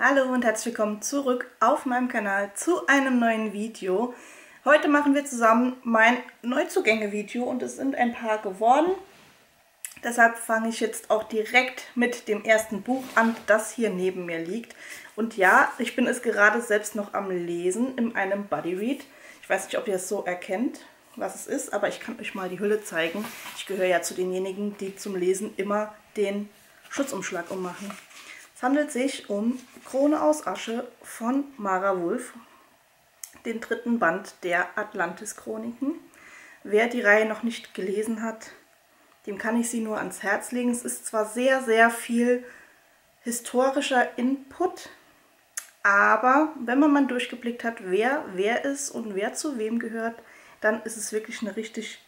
Hallo und herzlich willkommen zurück auf meinem Kanal zu einem neuen Video. Heute machen wir zusammen mein Neuzugänge-Video und es sind ein paar geworden. Deshalb fange ich jetzt auch direkt mit dem ersten Buch an, das hier neben mir liegt. Und ja, ich bin es gerade selbst noch am Lesen in einem Buddy Read. Ich weiß nicht, ob ihr es so erkennt, was es ist, aber ich kann euch mal die Hülle zeigen. Ich gehöre ja zu denjenigen, die zum Lesen immer den Schutzumschlag ummachen. Es handelt sich um Krone aus Asche von Mara Wolf, den dritten Band der Atlantis-Chroniken. Wer die Reihe noch nicht gelesen hat, dem kann ich sie nur ans Herz legen. Es ist zwar sehr, sehr viel historischer Input, aber wenn man mal durchgeblickt hat, wer wer ist und wer zu wem gehört, dann ist es wirklich eine richtig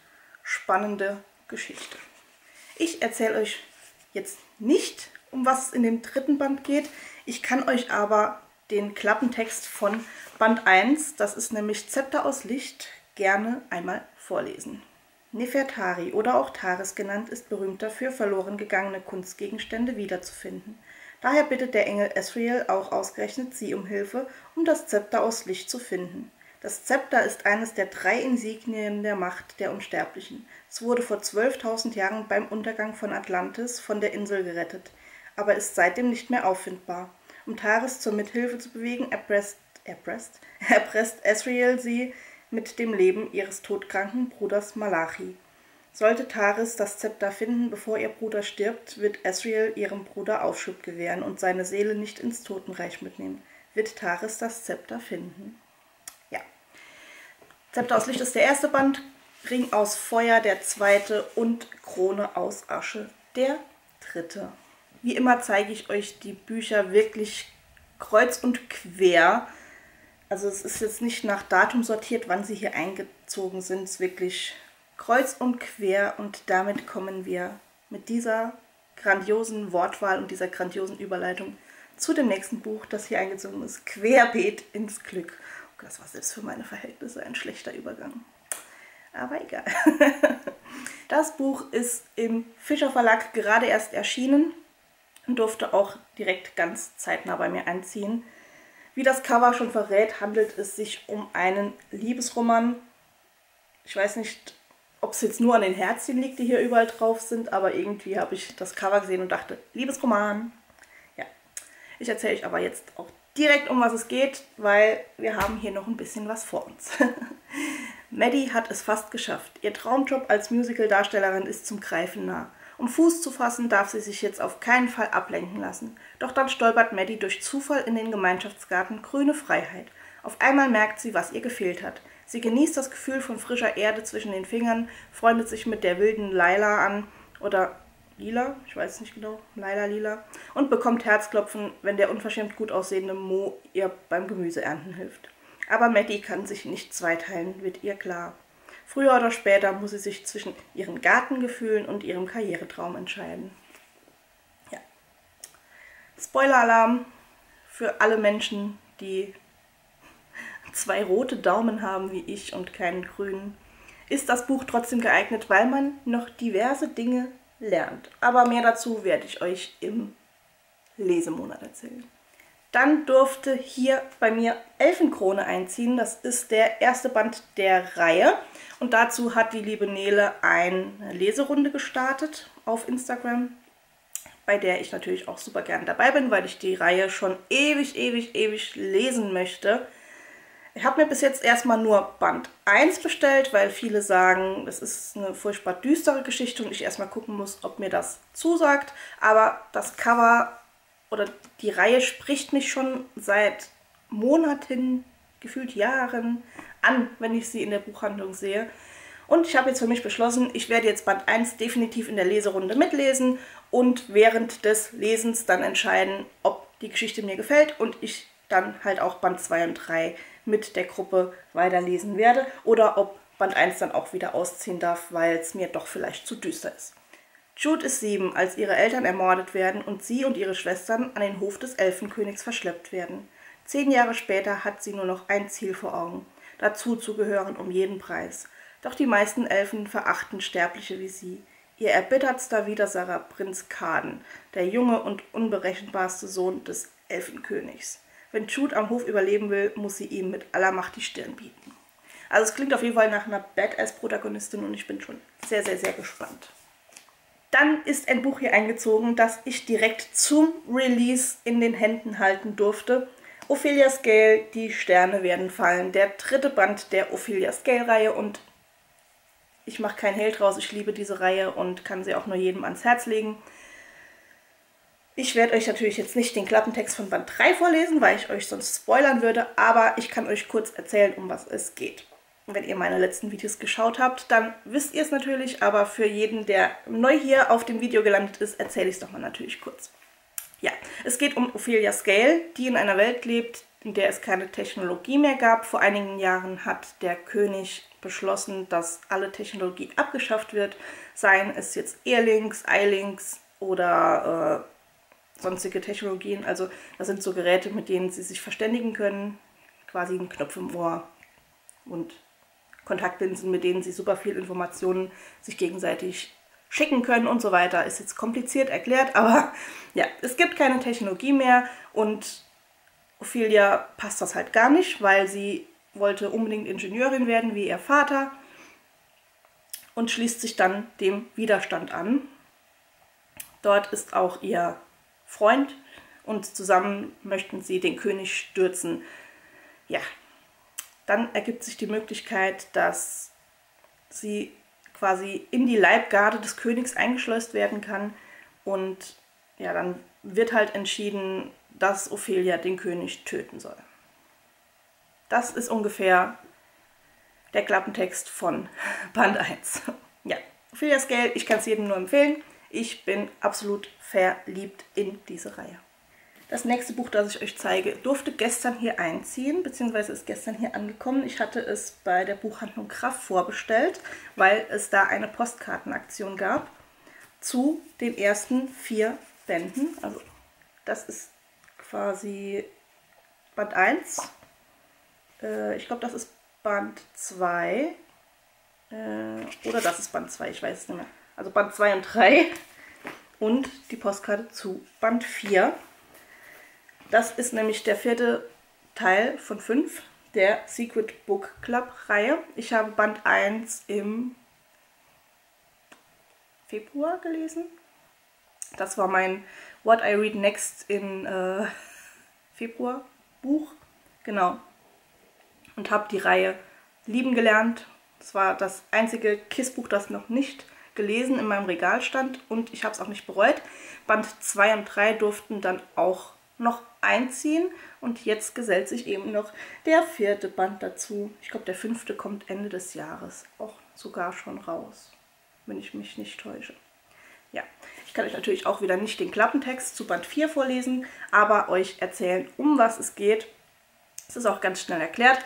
spannende Geschichte. Ich erzähle euch jetzt nicht, um was es in dem dritten Band geht. Ich kann euch aber den Klappentext von Band 1, das ist nämlich Zepter aus Licht, gerne einmal vorlesen. Nefertari oder auch Taris genannt ist berühmt dafür, verloren gegangene Kunstgegenstände wiederzufinden. Daher bittet der Engel Esriel auch ausgerechnet sie um Hilfe, um das Zepter aus Licht zu finden. Das Zepter ist eines der drei Insignien der Macht der Unsterblichen. Es wurde vor 12.000 Jahren beim Untergang von Atlantis von der Insel gerettet, aber ist seitdem nicht mehr auffindbar. Um Taris zur Mithilfe zu bewegen, erpresst, erpresst, erpresst Asriel sie mit dem Leben ihres todkranken Bruders Malachi. Sollte Taris das Zepter finden, bevor ihr Bruder stirbt, wird Asriel ihrem Bruder Aufschub gewähren und seine Seele nicht ins Totenreich mitnehmen. Wird Taris das Zepter finden? Zepter aus Licht ist der erste Band, Ring aus Feuer der zweite und Krone aus Asche der dritte. Wie immer zeige ich euch die Bücher wirklich kreuz und quer. Also es ist jetzt nicht nach Datum sortiert, wann sie hier eingezogen sind. Es ist wirklich kreuz und quer und damit kommen wir mit dieser grandiosen Wortwahl und dieser grandiosen Überleitung zu dem nächsten Buch, das hier eingezogen ist, Querbeet ins Glück. Das war selbst für meine Verhältnisse ein schlechter Übergang. Aber egal. Das Buch ist im Fischer Verlag gerade erst erschienen und durfte auch direkt ganz zeitnah bei mir einziehen. Wie das Cover schon verrät, handelt es sich um einen Liebesroman. Ich weiß nicht, ob es jetzt nur an den Herzchen liegt, die hier überall drauf sind, aber irgendwie habe ich das Cover gesehen und dachte, Liebesroman. Ja, ich erzähle euch aber jetzt auch direkt um was es geht, weil wir haben hier noch ein bisschen was vor uns. Maddie hat es fast geschafft. Ihr Traumjob als Musical-Darstellerin ist zum Greifen nah. Um Fuß zu fassen, darf sie sich jetzt auf keinen Fall ablenken lassen. Doch dann stolpert Maddie durch Zufall in den Gemeinschaftsgarten Grüne Freiheit. Auf einmal merkt sie, was ihr gefehlt hat. Sie genießt das Gefühl von frischer Erde zwischen den Fingern, freundet sich mit der wilden Laila an oder lila, ich weiß nicht genau, Laila lila, und bekommt Herzklopfen, wenn der unverschämt gut aussehende Mo ihr beim Gemüseernten hilft. Aber Matty kann sich nicht zweiteilen, wird ihr klar. Früher oder später muss sie sich zwischen ihren Gartengefühlen und ihrem Karrieretraum entscheiden. Ja. Spoiler-Alarm für alle Menschen, die zwei rote Daumen haben wie ich und keinen grünen, ist das Buch trotzdem geeignet, weil man noch diverse Dinge lernt. Aber mehr dazu werde ich euch im Lesemonat erzählen. Dann durfte hier bei mir Elfenkrone einziehen. Das ist der erste Band der Reihe. Und dazu hat die liebe Nele eine Leserunde gestartet auf Instagram, bei der ich natürlich auch super gern dabei bin, weil ich die Reihe schon ewig, ewig, ewig lesen möchte. Ich habe mir bis jetzt erstmal nur Band 1 bestellt, weil viele sagen, es ist eine furchtbar düstere Geschichte und ich erstmal gucken muss, ob mir das zusagt. Aber das Cover oder die Reihe spricht mich schon seit Monaten, gefühlt Jahren an, wenn ich sie in der Buchhandlung sehe. Und ich habe jetzt für mich beschlossen, ich werde jetzt Band 1 definitiv in der Leserunde mitlesen und während des Lesens dann entscheiden, ob die Geschichte mir gefällt und ich dann halt auch Band 2 und 3 mit der Gruppe weiterlesen werde oder ob Band 1 dann auch wieder ausziehen darf, weil es mir doch vielleicht zu düster ist. Jude ist sieben, als ihre Eltern ermordet werden und sie und ihre Schwestern an den Hof des Elfenkönigs verschleppt werden. Zehn Jahre später hat sie nur noch ein Ziel vor Augen, dazu zu gehören um jeden Preis. Doch die meisten Elfen verachten Sterbliche wie sie. ihr erbittertster Widersacher Prinz Kaden, der junge und unberechenbarste Sohn des Elfenkönigs. Wenn Jude am Hof überleben will, muss sie ihm mit aller Macht die Stirn bieten. Also es klingt auf jeden Fall nach einer Badass-Protagonistin und ich bin schon sehr, sehr, sehr gespannt. Dann ist ein Buch hier eingezogen, das ich direkt zum Release in den Händen halten durfte. Ophelia Scale, Die Sterne werden fallen. Der dritte Band der Ophelia Scale-Reihe und ich mache kein Held draus. Ich liebe diese Reihe und kann sie auch nur jedem ans Herz legen. Ich werde euch natürlich jetzt nicht den Klappentext von Band 3 vorlesen, weil ich euch sonst spoilern würde, aber ich kann euch kurz erzählen, um was es geht. Wenn ihr meine letzten Videos geschaut habt, dann wisst ihr es natürlich, aber für jeden, der neu hier auf dem Video gelandet ist, erzähle ich es doch mal natürlich kurz. Ja, es geht um Ophelia Scale, die in einer Welt lebt, in der es keine Technologie mehr gab. Vor einigen Jahren hat der König beschlossen, dass alle Technologie abgeschafft wird, seien es jetzt Airlinks, iLinks oder äh, sonstige Technologien. Also das sind so Geräte, mit denen sie sich verständigen können, quasi ein Knopf im Ohr und Kontaktlinsen, mit denen sie super viel Informationen sich gegenseitig schicken können und so weiter. Ist jetzt kompliziert erklärt, aber ja, es gibt keine Technologie mehr und Ophelia passt das halt gar nicht, weil sie wollte unbedingt Ingenieurin werden wie ihr Vater und schließt sich dann dem Widerstand an. Dort ist auch ihr Freund und zusammen möchten sie den König stürzen. Ja, dann ergibt sich die Möglichkeit, dass sie quasi in die Leibgarde des Königs eingeschleust werden kann. Und ja, dann wird halt entschieden, dass Ophelia den König töten soll. Das ist ungefähr der Klappentext von Band 1. Ja, Ophelias Geld, ich kann es jedem nur empfehlen. Ich bin absolut verliebt in diese Reihe. Das nächste Buch, das ich euch zeige, durfte gestern hier einziehen, beziehungsweise ist gestern hier angekommen. Ich hatte es bei der Buchhandlung Kraft vorbestellt, weil es da eine Postkartenaktion gab zu den ersten vier Bänden. Also das ist quasi Band 1. Äh, ich glaube, das ist Band 2. Äh, oder das ist Band 2, ich weiß es nicht mehr. Also Band 2 und 3. Und die Postkarte zu Band 4. Das ist nämlich der vierte Teil von fünf der Secret Book Club Reihe. Ich habe Band 1 im Februar gelesen. Das war mein What I Read Next in äh, Februar Buch. Genau. Und habe die Reihe lieben gelernt. Das war das einzige KISS-Buch, das noch nicht gelesen in meinem Regal stand und ich habe es auch nicht bereut. Band 2 und 3 durften dann auch noch einziehen und jetzt gesellt sich eben noch der vierte Band dazu. Ich glaube, der fünfte kommt Ende des Jahres auch sogar schon raus, wenn ich mich nicht täusche. Ja, ich kann euch natürlich auch wieder nicht den Klappentext zu Band 4 vorlesen, aber euch erzählen, um was es geht. Es ist auch ganz schnell erklärt.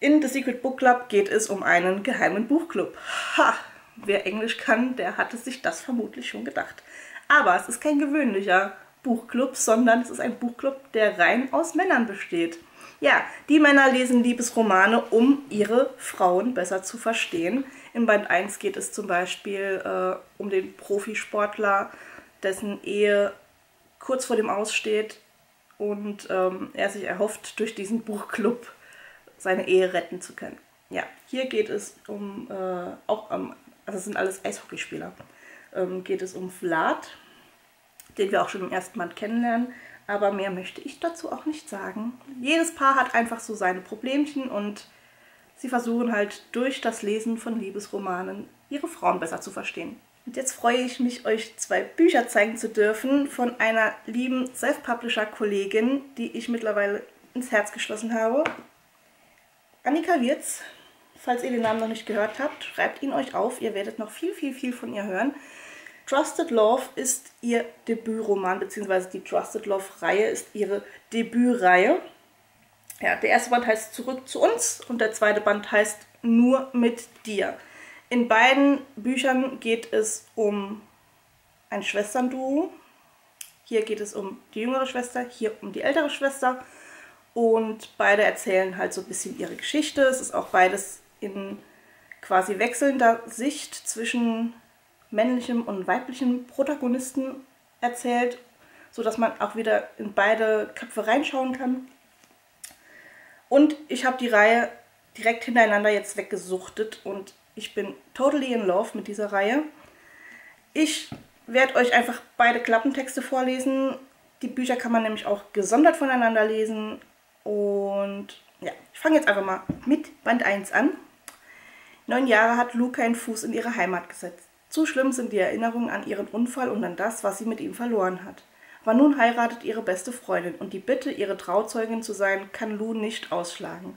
In The Secret Book Club geht es um einen geheimen Buchclub. Ha! Wer Englisch kann, der hatte sich das vermutlich schon gedacht. Aber es ist kein gewöhnlicher Buchclub, sondern es ist ein Buchclub, der rein aus Männern besteht. Ja, die Männer lesen Liebesromane, um ihre Frauen besser zu verstehen. In Band 1 geht es zum Beispiel äh, um den Profisportler, dessen Ehe kurz vor dem Aussteht und ähm, er sich erhofft, durch diesen Buchclub seine Ehe retten zu können. Ja, hier geht es um, äh, auch um, also es sind alles Eishockeyspieler, ähm, geht es um Vlad, den wir auch schon im ersten Band kennenlernen. Aber mehr möchte ich dazu auch nicht sagen. Jedes Paar hat einfach so seine Problemchen und sie versuchen halt durch das Lesen von Liebesromanen ihre Frauen besser zu verstehen. Und jetzt freue ich mich, euch zwei Bücher zeigen zu dürfen von einer lieben Self-Publisher-Kollegin, die ich mittlerweile ins Herz geschlossen habe. Annika Wirz, falls ihr den Namen noch nicht gehört habt, schreibt ihn euch auf. Ihr werdet noch viel, viel, viel von ihr hören. Trusted Love ist ihr Debütroman, beziehungsweise die Trusted Love-Reihe ist ihre Debütreihe. Ja, der erste Band heißt Zurück zu uns und der zweite Band heißt Nur mit dir. In beiden Büchern geht es um ein Schwesternduo. Hier geht es um die jüngere Schwester, hier um die ältere Schwester. Und beide erzählen halt so ein bisschen ihre Geschichte. Es ist auch beides in quasi wechselnder Sicht zwischen männlichem und weiblichem Protagonisten erzählt, sodass man auch wieder in beide Köpfe reinschauen kann. Und ich habe die Reihe direkt hintereinander jetzt weggesuchtet und ich bin totally in love mit dieser Reihe. Ich werde euch einfach beide Klappentexte vorlesen. Die Bücher kann man nämlich auch gesondert voneinander lesen. Und ja, ich fange jetzt einfach mal mit Band 1 an. Neun Jahre hat Luke einen Fuß in ihre Heimat gesetzt. Zu schlimm sind die Erinnerungen an ihren Unfall und an das, was sie mit ihm verloren hat. Aber nun heiratet ihre beste Freundin und die Bitte, ihre Trauzeugin zu sein, kann Lu nicht ausschlagen.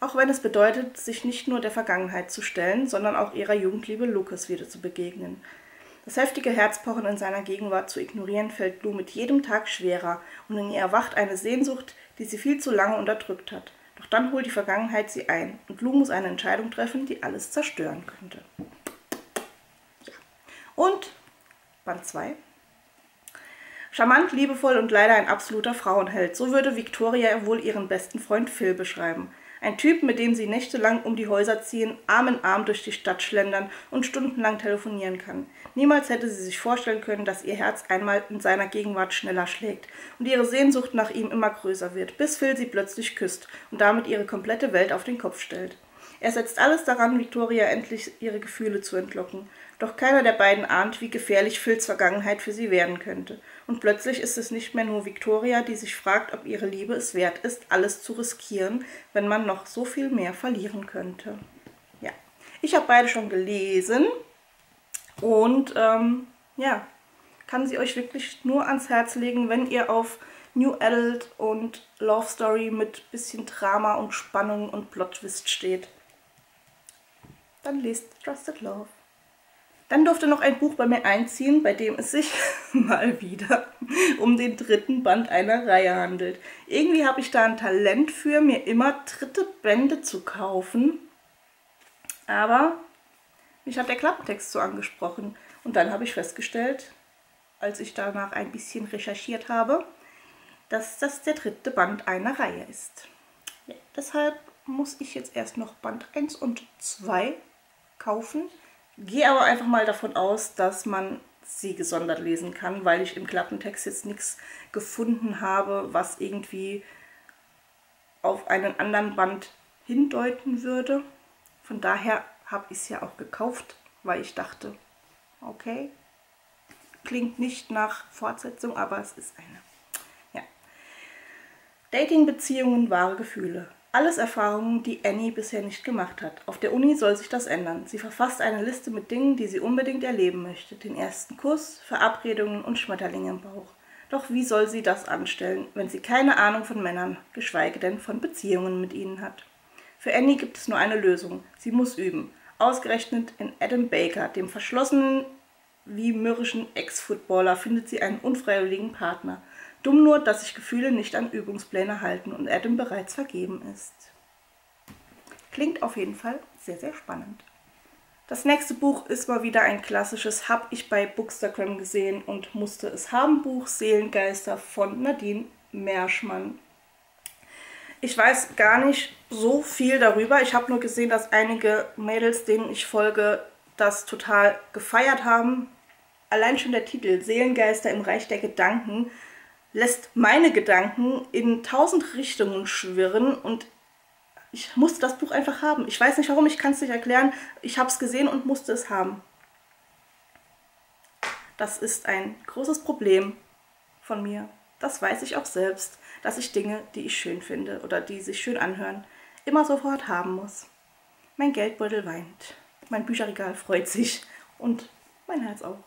Auch wenn es bedeutet, sich nicht nur der Vergangenheit zu stellen, sondern auch ihrer Jugendliebe Lucas wieder zu begegnen. Das heftige Herzpochen in seiner Gegenwart zu ignorieren, fällt Lou mit jedem Tag schwerer und in ihr erwacht eine Sehnsucht, die sie viel zu lange unterdrückt hat. Doch dann holt die Vergangenheit sie ein und Lou muss eine Entscheidung treffen, die alles zerstören könnte. Und Band 2. Charmant, liebevoll und leider ein absoluter Frauenheld. So würde Victoria wohl ihren besten Freund Phil beschreiben. Ein Typ, mit dem sie nächtelang um die Häuser ziehen, Arm in Arm durch die Stadt schlendern und stundenlang telefonieren kann. Niemals hätte sie sich vorstellen können, dass ihr Herz einmal in seiner Gegenwart schneller schlägt und ihre Sehnsucht nach ihm immer größer wird, bis Phil sie plötzlich küsst und damit ihre komplette Welt auf den Kopf stellt. Er setzt alles daran, Victoria endlich ihre Gefühle zu entlocken. Doch keiner der beiden ahnt, wie gefährlich Phils Vergangenheit für sie werden könnte. Und plötzlich ist es nicht mehr nur Victoria, die sich fragt, ob ihre Liebe es wert ist, alles zu riskieren, wenn man noch so viel mehr verlieren könnte. Ja, ich habe beide schon gelesen und ähm, ja, kann sie euch wirklich nur ans Herz legen, wenn ihr auf New Adult und Love Story mit bisschen Drama und Spannung und Plot Twist steht. Dann lest Trusted Love. Dann durfte noch ein Buch bei mir einziehen, bei dem es sich mal wieder um den dritten Band einer Reihe handelt. Irgendwie habe ich da ein Talent für, mir immer dritte Bände zu kaufen. Aber mich hat der Klappentext so angesprochen. Und dann habe ich festgestellt, als ich danach ein bisschen recherchiert habe, dass das der dritte Band einer Reihe ist. Ja, deshalb muss ich jetzt erst noch Band 1 und 2 kaufen. Gehe aber einfach mal davon aus, dass man sie gesondert lesen kann, weil ich im Klappentext jetzt nichts gefunden habe, was irgendwie auf einen anderen Band hindeuten würde. Von daher habe ich es ja auch gekauft, weil ich dachte, okay, klingt nicht nach Fortsetzung, aber es ist eine. Ja. Dating-Beziehungen, wahre Gefühle. Alles Erfahrungen, die Annie bisher nicht gemacht hat. Auf der Uni soll sich das ändern. Sie verfasst eine Liste mit Dingen, die sie unbedingt erleben möchte. Den ersten Kuss, Verabredungen und Schmetterlinge im Bauch. Doch wie soll sie das anstellen, wenn sie keine Ahnung von Männern, geschweige denn von Beziehungen mit ihnen hat? Für Annie gibt es nur eine Lösung. Sie muss üben. Ausgerechnet in Adam Baker, dem verschlossenen wie mürrischen Ex-Footballer, findet sie einen unfreiwilligen Partner. Dumm nur, dass sich Gefühle nicht an Übungspläne halten und Adam bereits vergeben ist. Klingt auf jeden Fall sehr, sehr spannend. Das nächste Buch ist mal wieder ein klassisches, habe ich bei Bookstagram gesehen und musste es haben, Buch Seelengeister von Nadine Merschmann. Ich weiß gar nicht so viel darüber. Ich habe nur gesehen, dass einige Mädels, denen ich folge, das total gefeiert haben. Allein schon der Titel Seelengeister im Reich der Gedanken lässt meine Gedanken in tausend Richtungen schwirren und ich musste das Buch einfach haben. Ich weiß nicht warum, ich kann es nicht erklären. Ich habe es gesehen und musste es haben. Das ist ein großes Problem von mir. Das weiß ich auch selbst, dass ich Dinge, die ich schön finde oder die sich schön anhören, immer sofort haben muss. Mein Geldbeutel weint, mein Bücherregal freut sich und mein Herz auch.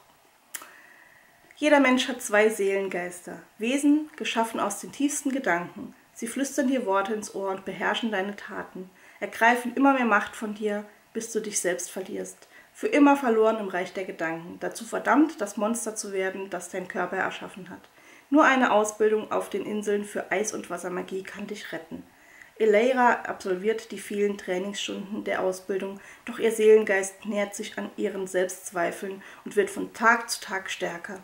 Jeder Mensch hat zwei Seelengeister, Wesen, geschaffen aus den tiefsten Gedanken. Sie flüstern dir Worte ins Ohr und beherrschen deine Taten, ergreifen immer mehr Macht von dir, bis du dich selbst verlierst. Für immer verloren im Reich der Gedanken, dazu verdammt, das Monster zu werden, das dein Körper erschaffen hat. Nur eine Ausbildung auf den Inseln für Eis- und Wassermagie kann dich retten. Eleira absolviert die vielen Trainingsstunden der Ausbildung, doch ihr Seelengeist nähert sich an ihren Selbstzweifeln und wird von Tag zu Tag stärker.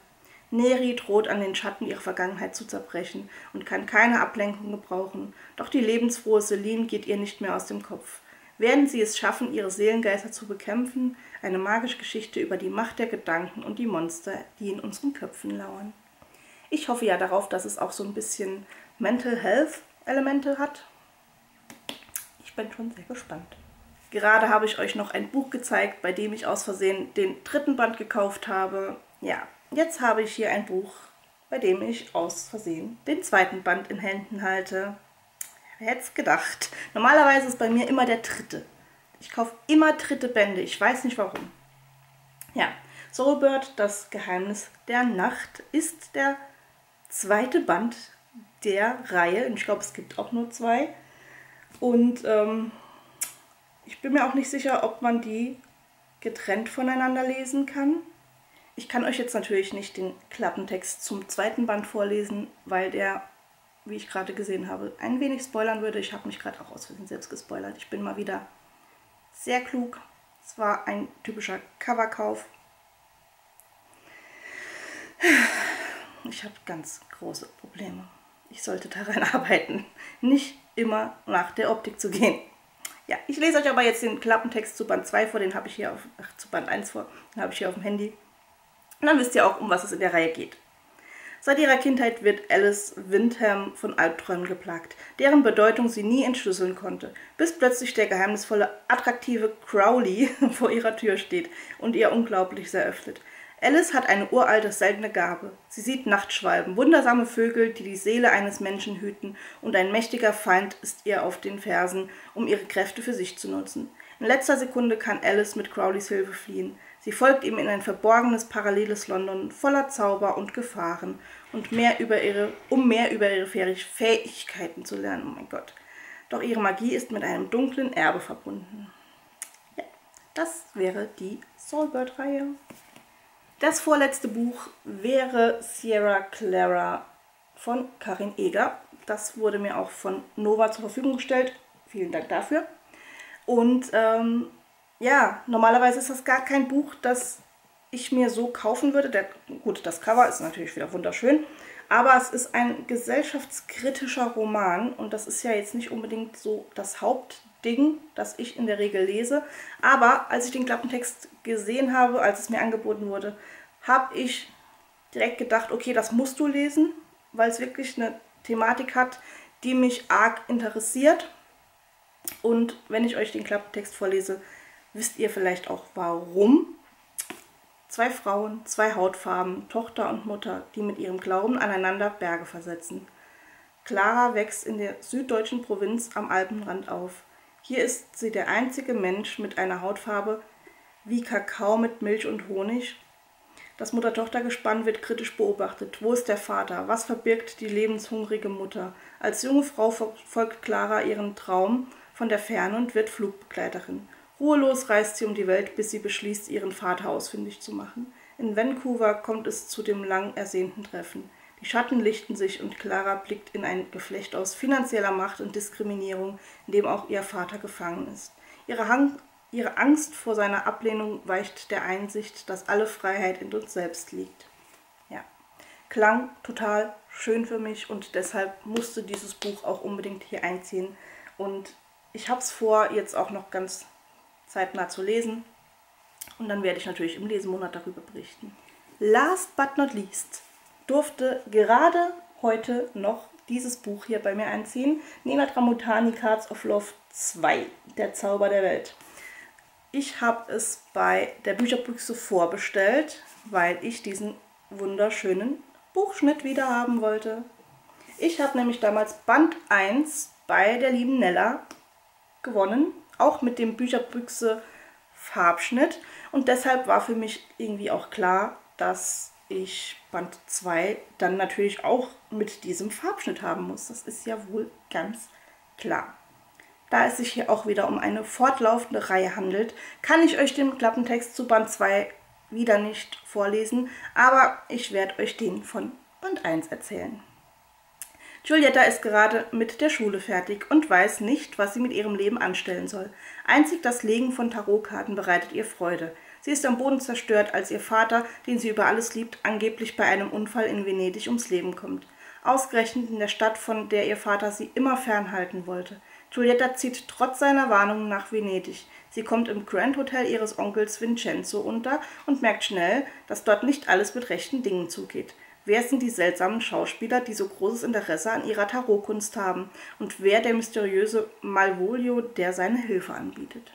Neri droht an den Schatten ihrer Vergangenheit zu zerbrechen und kann keine Ablenkung gebrauchen, doch die lebensfrohe Celine geht ihr nicht mehr aus dem Kopf. werden sie es schaffen, ihre Seelengeister zu bekämpfen, eine magische Geschichte über die Macht der Gedanken und die Monster, die in unseren Köpfen lauern. Ich hoffe ja darauf, dass es auch so ein bisschen Mental Health Elemente hat. Ich bin schon sehr gespannt. Gerade habe ich euch noch ein Buch gezeigt, bei dem ich aus Versehen den dritten Band gekauft habe. Ja, jetzt habe ich hier ein Buch, bei dem ich aus Versehen den zweiten Band in Händen halte. Wer hätte es gedacht? Normalerweise ist bei mir immer der dritte. Ich kaufe immer dritte Bände. Ich weiß nicht warum. Ja, Soulbird, das Geheimnis der Nacht, ist der zweite Band der Reihe. Und ich glaube, es gibt auch nur zwei. Und ähm, ich bin mir auch nicht sicher, ob man die getrennt voneinander lesen kann. Ich kann euch jetzt natürlich nicht den Klappentext zum zweiten Band vorlesen, weil der, wie ich gerade gesehen habe, ein wenig spoilern würde. Ich habe mich gerade auch aus Versehen selbst gespoilert. Ich bin mal wieder sehr klug. Es war ein typischer Coverkauf. Ich habe ganz große Probleme. Ich sollte daran arbeiten, nicht immer nach der Optik zu gehen. Ja, ich lese euch aber jetzt den Klappentext zu Band 2 vor, den habe ich hier auf, ach, zu Band 1 vor, den habe ich hier auf dem Handy. Und dann wisst ihr auch, um was es in der Reihe geht. Seit ihrer Kindheit wird Alice Windham von Albträumen geplagt, deren Bedeutung sie nie entschlüsseln konnte, bis plötzlich der geheimnisvolle, attraktive Crowley vor ihrer Tür steht und ihr Unglaubliches eröffnet. Alice hat eine uralte, seltene Gabe. Sie sieht Nachtschwalben, wundersame Vögel, die die Seele eines Menschen hüten, und ein mächtiger Feind ist ihr auf den Fersen, um ihre Kräfte für sich zu nutzen. In letzter Sekunde kann Alice mit Crowleys Hilfe fliehen. Sie folgt ihm in ein verborgenes, paralleles London voller Zauber und Gefahren, und mehr über ihre, um mehr über ihre Fähigkeiten zu lernen. Oh mein Gott. Doch ihre Magie ist mit einem dunklen Erbe verbunden. Ja, das wäre die Soulbird-Reihe. Das vorletzte Buch wäre Sierra Clara von Karin Eger. Das wurde mir auch von Nova zur Verfügung gestellt. Vielen Dank dafür. Und ähm, ja, normalerweise ist das gar kein Buch, das ich mir so kaufen würde. Der, gut, das Cover ist natürlich wieder wunderschön, aber es ist ein gesellschaftskritischer Roman und das ist ja jetzt nicht unbedingt so das Haupt Ding, das ich in der Regel lese. Aber als ich den Klappentext gesehen habe, als es mir angeboten wurde, habe ich direkt gedacht, okay, das musst du lesen, weil es wirklich eine Thematik hat, die mich arg interessiert. Und wenn ich euch den Klappentext vorlese, wisst ihr vielleicht auch warum. Zwei Frauen, zwei Hautfarben, Tochter und Mutter, die mit ihrem Glauben aneinander Berge versetzen. Clara wächst in der süddeutschen Provinz am Alpenrand auf. Hier ist sie der einzige Mensch mit einer Hautfarbe wie Kakao mit Milch und Honig. Das Mutter-Tochter-Gespann wird kritisch beobachtet. Wo ist der Vater? Was verbirgt die lebenshungrige Mutter? Als junge Frau folgt Clara ihren Traum von der Ferne und wird Flugbegleiterin. Ruhelos reist sie um die Welt, bis sie beschließt, ihren Vater ausfindig zu machen. In Vancouver kommt es zu dem lang ersehnten Treffen. Die Schatten lichten sich und Clara blickt in ein Geflecht aus finanzieller Macht und Diskriminierung, in dem auch ihr Vater gefangen ist. Ihre, Hang ihre Angst vor seiner Ablehnung weicht der Einsicht, dass alle Freiheit in uns selbst liegt. Ja, klang total schön für mich und deshalb musste dieses Buch auch unbedingt hier einziehen. Und ich habe es vor, jetzt auch noch ganz zeitnah zu lesen. Und dann werde ich natürlich im Lesemonat darüber berichten. Last but not least durfte gerade heute noch dieses Buch hier bei mir einziehen. Nina Tramutani Cards of Love 2, der Zauber der Welt. Ich habe es bei der Bücherbüchse vorbestellt, weil ich diesen wunderschönen Buchschnitt wieder haben wollte. Ich habe nämlich damals Band 1 bei der lieben Nella gewonnen, auch mit dem Bücherbüchse Farbschnitt. Und deshalb war für mich irgendwie auch klar, dass ich Band 2 dann natürlich auch mit diesem Farbschnitt haben muss. Das ist ja wohl ganz klar. Da es sich hier auch wieder um eine fortlaufende Reihe handelt, kann ich euch den Klappentext zu Band 2 wieder nicht vorlesen, aber ich werde euch den von Band 1 erzählen. Giulietta ist gerade mit der Schule fertig und weiß nicht, was sie mit ihrem Leben anstellen soll. Einzig das Legen von Tarotkarten bereitet ihr Freude. Sie ist am Boden zerstört, als ihr Vater, den sie über alles liebt, angeblich bei einem Unfall in Venedig ums Leben kommt. Ausgerechnet in der Stadt, von der ihr Vater sie immer fernhalten wollte. Giulietta zieht trotz seiner Warnungen nach Venedig. Sie kommt im Grand Hotel ihres Onkels Vincenzo unter und merkt schnell, dass dort nicht alles mit rechten Dingen zugeht. Wer sind die seltsamen Schauspieler, die so großes Interesse an ihrer Tarotkunst haben? Und wer der mysteriöse Malvolio, der seine Hilfe anbietet?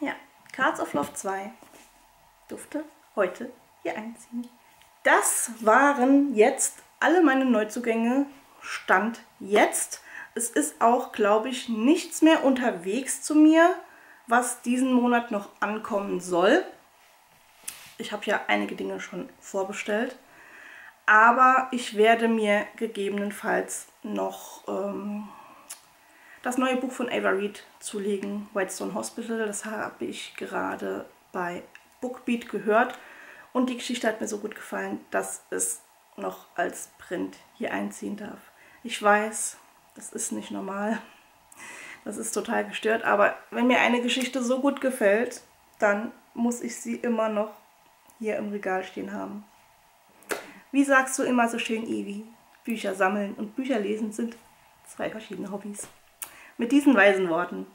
Ja, Cards of Love 2 durfte heute hier einziehen. Das waren jetzt alle meine Neuzugänge. Stand jetzt. Es ist auch, glaube ich, nichts mehr unterwegs zu mir, was diesen Monat noch ankommen soll. Ich habe ja einige Dinge schon vorbestellt. Aber ich werde mir gegebenenfalls noch ähm, das neue Buch von Ava Reed zulegen, Whitestone Hospital. Das habe ich gerade bei Bookbeat gehört und die Geschichte hat mir so gut gefallen, dass es noch als Print hier einziehen darf. Ich weiß, das ist nicht normal, das ist total gestört, aber wenn mir eine Geschichte so gut gefällt, dann muss ich sie immer noch hier im Regal stehen haben. Wie sagst du immer so schön, Evi? Bücher sammeln und Bücher lesen sind zwei verschiedene Hobbys. Mit diesen weisen Worten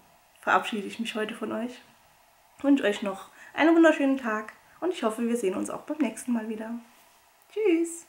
verabschiede ich mich heute von euch. Wünsche euch noch einen wunderschönen Tag und ich hoffe, wir sehen uns auch beim nächsten Mal wieder. Tschüss!